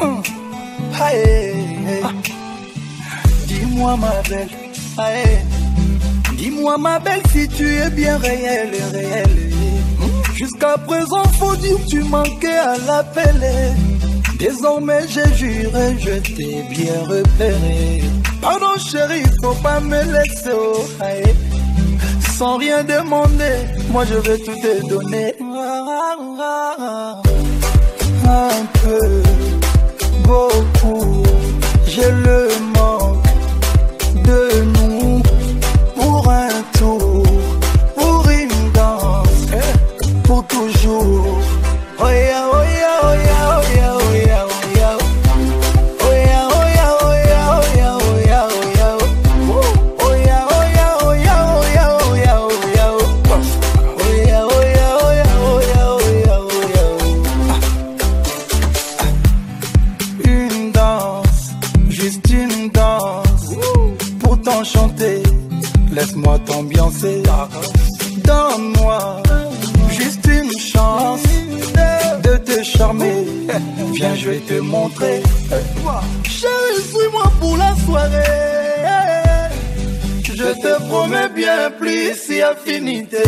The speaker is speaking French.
Mm, Dis-moi ma belle, aïe. Dis-moi ma belle si tu es bien réelle réelle. Jusqu'à présent, faut dire tu manquais à l'appel. Désormais, j'ai juré, je t'ai bien repéré. Pardon, chérie, faut pas me laisser. Oh, aïe. Sans rien demander, moi je vais tout te donner. Pour t'enchanter. Laisse-moi t'ambiancer. Donne-moi juste une chance de te charmer. Viens, je vais te montrer. Chérie, suis-moi pour la soirée. Je te promets bien plus si affinité.